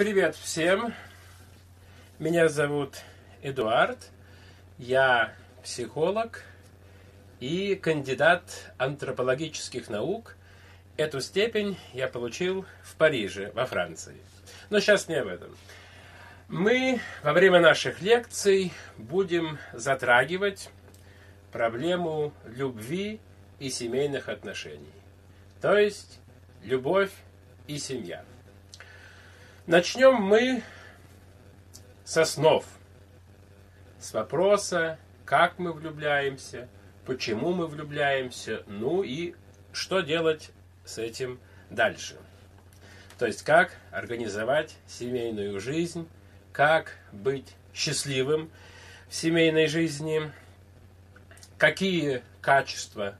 Привет всем. Меня зовут Эдуард. Я психолог и кандидат антропологических наук. Эту степень я получил в Париже, во Франции. Но сейчас не об этом. Мы во время наших лекций будем затрагивать проблему любви и семейных отношений. То есть любовь и семья. Начнем мы с основ, с вопроса, как мы влюбляемся, почему мы влюбляемся, ну и что делать с этим дальше. То есть как организовать семейную жизнь, как быть счастливым в семейной жизни, какие качества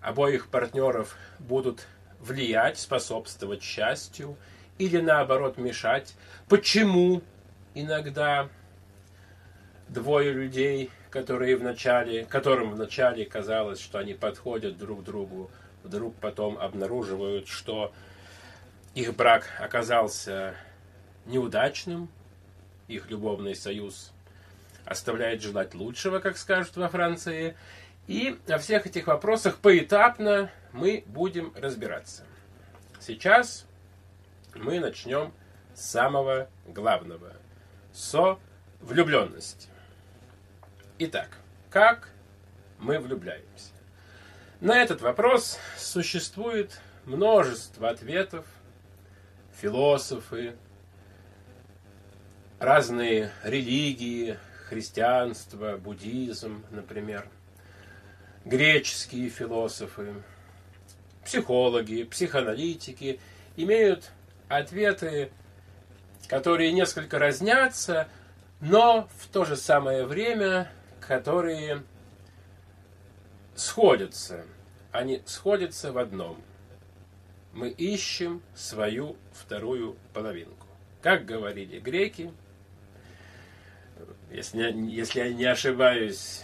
обоих партнеров будут влиять, способствовать счастью или наоборот мешать, почему иногда двое людей, которые вначале, которым вначале казалось, что они подходят друг другу, вдруг потом обнаруживают, что их брак оказался неудачным, их любовный союз оставляет желать лучшего, как скажут во Франции. И о всех этих вопросах поэтапно мы будем разбираться. Сейчас мы начнем с самого главного – со влюбленности. Итак, как мы влюбляемся? На этот вопрос существует множество ответов. Философы, разные религии, христианство, буддизм, например, греческие философы, психологи, психоаналитики имеют ответы, которые несколько разнятся, но в то же самое время, которые сходятся. Они сходятся в одном. Мы ищем свою вторую половинку. Как говорили греки, если, если я не ошибаюсь,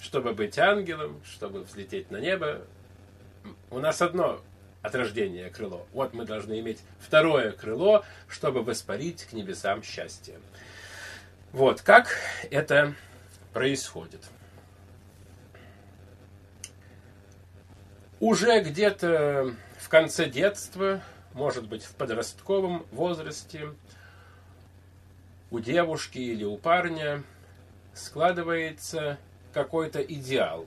чтобы быть ангелом, чтобы взлететь на небо, у нас одно от рождения крыло. Вот мы должны иметь второе крыло, чтобы воспарить к небесам счастья. Вот как это происходит. Уже где-то в конце детства, может быть, в подростковом возрасте, у девушки или у парня складывается какой-то идеал.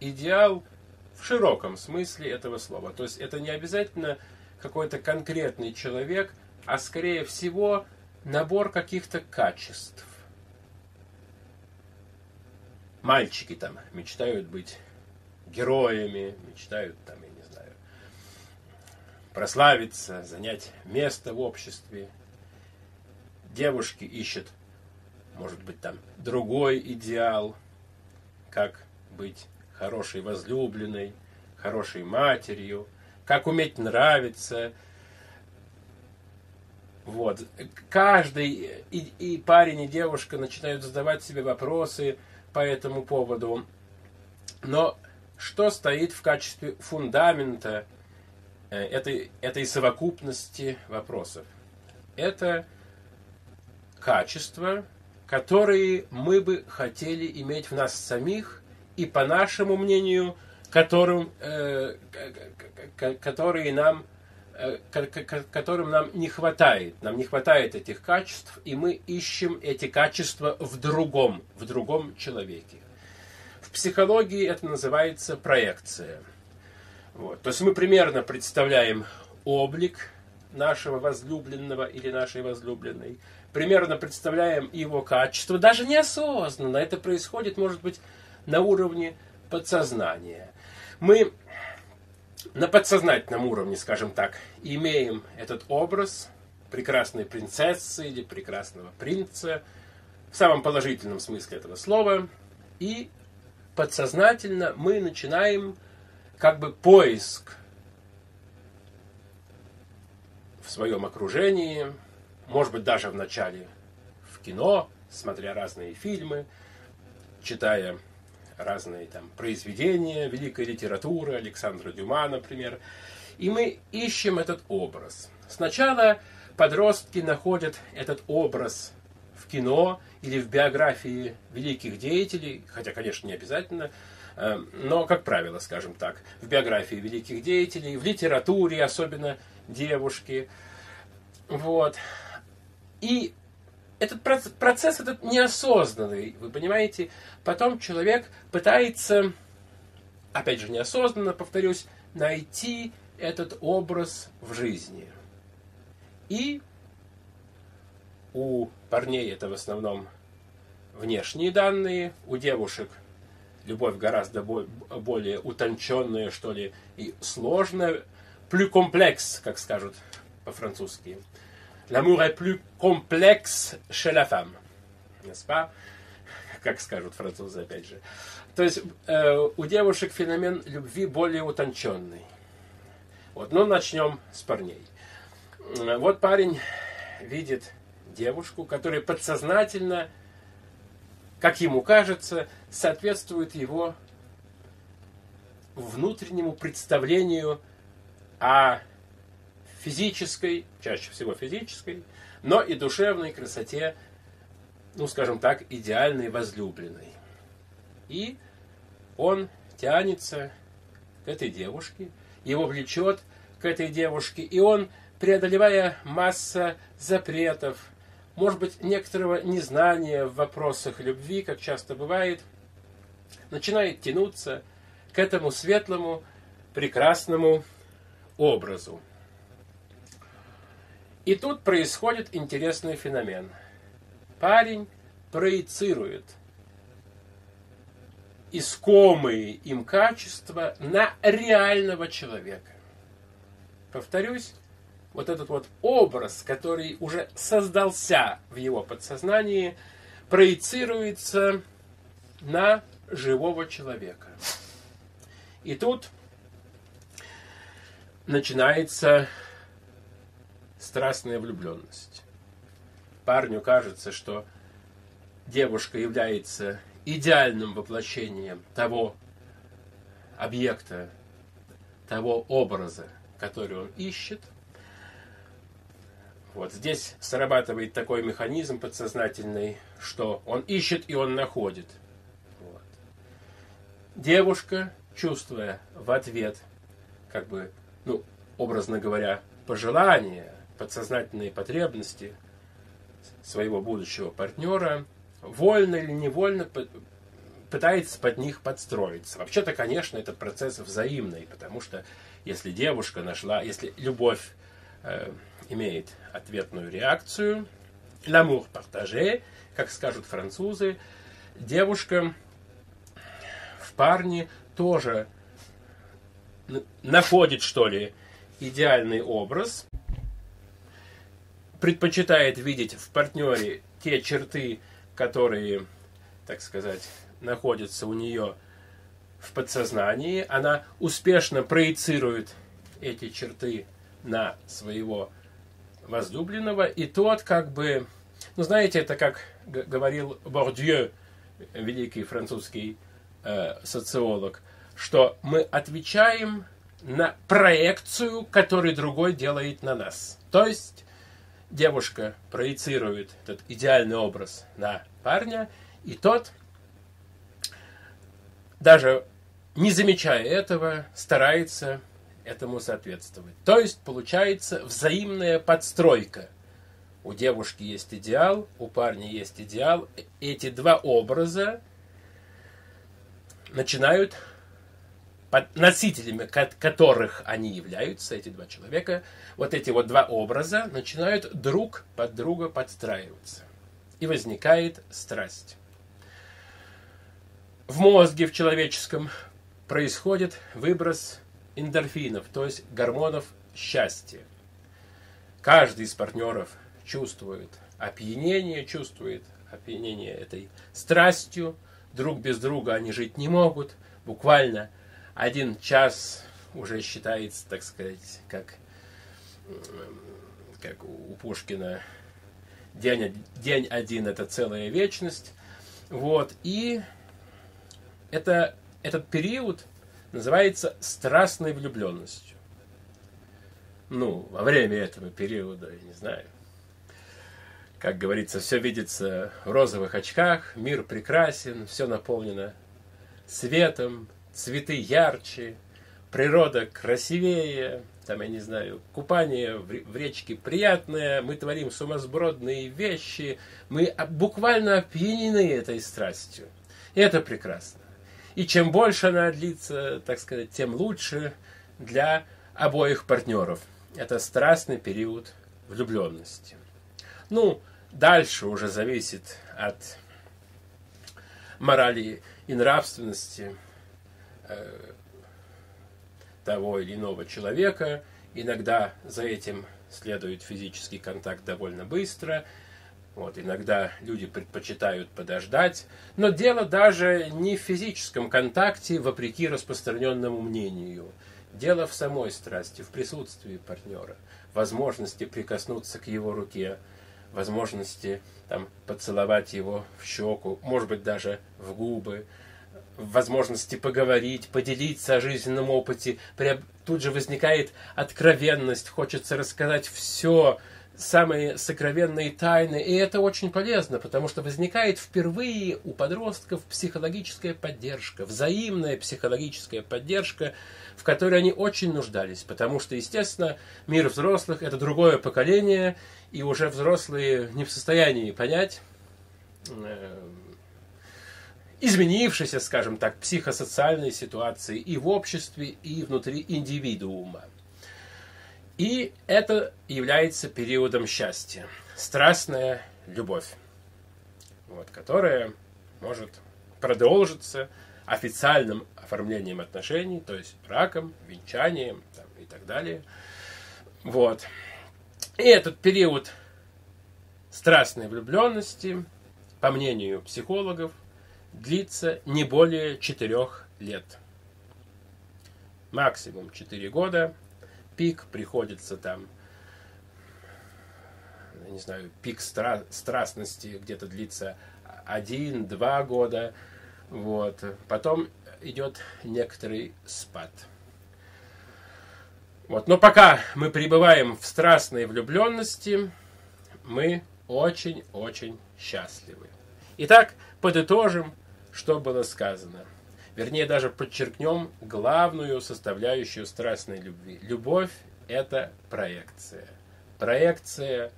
Идеал в широком смысле этого слова. То есть это не обязательно какой-то конкретный человек, а скорее всего набор каких-то качеств. Мальчики там мечтают быть героями, мечтают там, я не знаю, прославиться, занять место в обществе, девушки ищут, может быть, там другой идеал, как быть хорошей возлюбленной, хорошей матерью, как уметь нравиться. Вот. Каждый и, и парень, и девушка начинают задавать себе вопросы по этому поводу. Но что стоит в качестве фундамента э, этой, этой совокупности вопросов? Это качества, которые мы бы хотели иметь в нас самих, и по нашему мнению, которым, э, которые нам, э, которым нам не хватает. Нам не хватает этих качеств, и мы ищем эти качества в другом, в другом человеке. В психологии это называется проекция. Вот. То есть мы примерно представляем облик нашего возлюбленного или нашей возлюбленной, примерно представляем его качество, даже неосознанно. Это происходит, может быть, на уровне подсознания. Мы на подсознательном уровне, скажем так, имеем этот образ прекрасной принцессы или прекрасного принца в самом положительном смысле этого слова. И подсознательно мы начинаем как бы поиск в своем окружении, может быть, даже в начале в кино, смотря разные фильмы, читая разные там произведения великой литературы, Александра Дюма, например. И мы ищем этот образ. Сначала подростки находят этот образ в кино или в биографии великих деятелей, хотя, конечно, не обязательно, э, но, как правило, скажем так, в биографии великих деятелей, в литературе, особенно девушки. Вот. И этот процесс этот неосознанный, вы понимаете, потом человек пытается, опять же неосознанно, повторюсь, найти этот образ в жизни. И у парней это в основном внешние данные, у девушек любовь гораздо более утонченная, что ли, и сложная, plus complexe, как скажут по-французски. L'amour est plus complexe chez la femme. N'est-ce pas? Как скажут французы, опять же. То есть э, у девушек феномен любви более утонченный. Вот, ну начнем с парней. Вот парень видит девушку, которая подсознательно, как ему кажется, соответствует его внутреннему представлению о физической, чаще всего физической, но и душевной красоте, ну, скажем так, идеальной возлюбленной. И он тянется к этой девушке, его влечет к этой девушке, и он, преодолевая масса запретов, может быть, некоторого незнания в вопросах любви, как часто бывает, начинает тянуться к этому светлому, прекрасному образу. И тут происходит интересный феномен. Парень проецирует искомые им качества на реального человека. Повторюсь, вот этот вот образ, который уже создался в его подсознании, проецируется на живого человека. И тут начинается страстная влюбленность. Парню кажется, что девушка является идеальным воплощением того объекта, того образа, который он ищет. Вот здесь срабатывает такой механизм подсознательный, что он ищет и он находит. Вот. Девушка, чувствуя в ответ, как бы, ну, образно говоря, пожелание, подсознательные потребности своего будущего партнера, вольно или невольно пытается под них подстроиться. Вообще-то, конечно, этот процесс взаимный, потому что если девушка нашла, если любовь э, имеет ответную реакцию, l'amour partagé, как скажут французы, девушка в парне тоже находит, что ли, идеальный образ, предпочитает видеть в партнере те черты, которые, так сказать, находятся у нее в подсознании. Она успешно проецирует эти черты на своего возлюбленного, и тот как бы, ну знаете, это как говорил Бордье, великий французский э, социолог, что мы отвечаем на проекцию, которую другой делает на нас. То есть девушка проецирует этот идеальный образ на парня, и тот, даже не замечая этого, старается этому соответствовать. То есть получается взаимная подстройка. У девушки есть идеал, у парня есть идеал. Эти два образа начинают носителями которых они являются, эти два человека, вот эти вот два образа начинают друг под друга подстраиваться. И возникает страсть. В мозге в человеческом происходит выброс эндорфинов, то есть гормонов счастья. Каждый из партнеров чувствует опьянение, чувствует опьянение этой страстью. Друг без друга они жить не могут. Буквально один час уже считается, так сказать, как, как у Пушкина день, день один это целая вечность. Вот. И это, этот период называется страстной влюбленностью. ну, во время этого периода, я не знаю. Как говорится, все видится в розовых очках, мир прекрасен, все наполнено светом, цветы ярче, природа красивее, там, я не знаю, купание в речке приятное, мы творим сумасбродные вещи, мы буквально опьянены этой страстью. И это прекрасно. И чем больше она длится, так сказать, тем лучше для обоих партнеров. Это страстный период влюбленности. Ну, дальше уже зависит от морали и нравственности того или иного человека. Иногда за этим следует физический контакт довольно быстро. Вот, иногда люди предпочитают подождать. Но дело даже не в физическом контакте, вопреки распространенному мнению. Дело в самой страсти, в присутствии партнера, возможности прикоснуться к его руке, возможности там, поцеловать его в щеку, может быть, даже в губы, возможности поговорить, поделиться о жизненном опыте. Тут же возникает откровенность, хочется рассказать все, самые сокровенные тайны. И это очень полезно, потому что возникает впервые у подростков психологическая поддержка, взаимная психологическая поддержка, в которой они очень нуждались. Потому что, естественно, мир взрослых – это другое поколение, и уже взрослые не в состоянии понять э, изменившейся, скажем так, психосоциальной ситуации и в обществе, и внутри индивидуума. И это является периодом счастья. Страстная любовь, вот, которая может продолжиться официальным оформлением отношений, то есть браком, венчанием там, и так далее. Вот. И этот период страстной влюбленности, по мнению психологов, длится не более четырех лет. Максимум 4 года. Пик приходится там, не знаю, пик стра- страстности где-то длится 1-2 года. Вот. Потом идет некоторый спад. Вот. Но пока мы пребываем в страстной влюбленности, мы очень-очень счастливы. Итак, подытожим что было сказано. Вернее, даже подчеркнем главную составляющую страстной любви. Любовь – это проекция. Проекция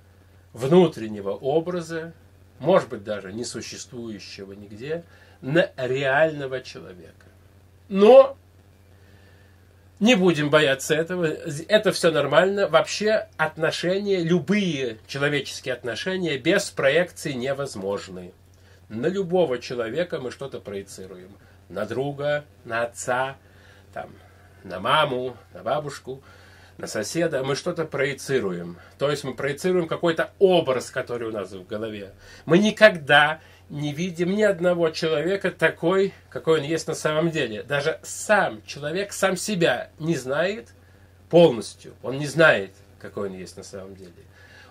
внутреннего образа, может быть, даже не существующего нигде, на реального человека. Но не будем бояться этого. Это все нормально. Вообще отношения, любые человеческие отношения без проекции невозможны. На любого человека мы что-то проецируем. На друга, на отца, там, на маму, на бабушку, на соседа. Мы что-то проецируем. То есть мы проецируем какой-то образ, который у нас в голове. Мы никогда не видим ни одного человека такой, какой он есть на самом деле. Даже сам человек сам себя не знает полностью. Он не знает, какой он есть на самом деле.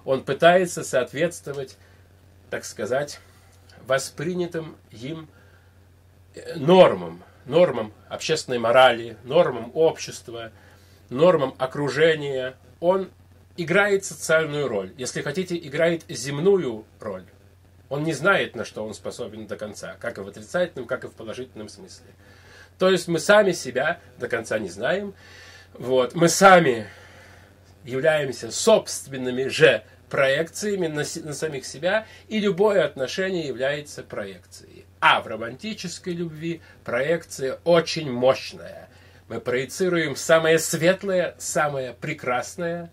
Он пытается соответствовать, так сказать, воспринятым им э, нормам, нормам общественной морали, нормам общества, нормам окружения, он играет социальную роль. Если хотите, играет земную роль. Он не знает, на что он способен до конца, как и в отрицательном, как и в положительном смысле. То есть мы сами себя до конца не знаем. Вот. Мы сами являемся собственными же проекциями на, на самих себя, и любое отношение является проекцией. А в романтической любви проекция очень мощная. Мы проецируем самое светлое, самое прекрасное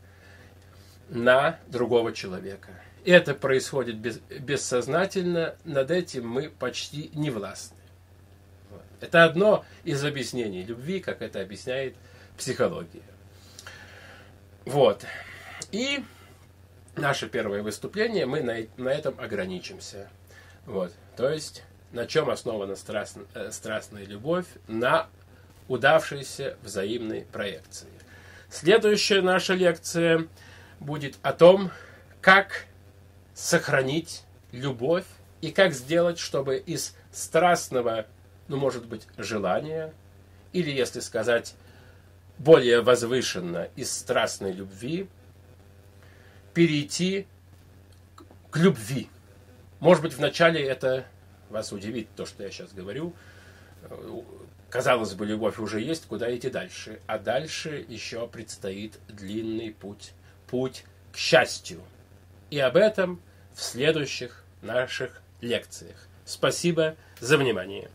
на другого человека. Это происходит без, бессознательно, над этим мы почти не властны. Вот. Это одно из объяснений любви, как это объясняет психология. Вот. И наше первое выступление, мы на, на этом ограничимся. Вот. То есть, на чем основана страст, э, страстная любовь? На удавшейся взаимной проекции. Следующая наша лекция будет о том, как сохранить любовь и как сделать, чтобы из страстного, ну, может быть, желания, или, если сказать более возвышенно из страстной любви перейти к любви. Может быть, вначале это вас удивит, то, что я сейчас говорю. Казалось бы, любовь уже есть, куда идти дальше? А дальше еще предстоит длинный путь. Путь к счастью. И об этом в следующих наших лекциях. Спасибо за внимание.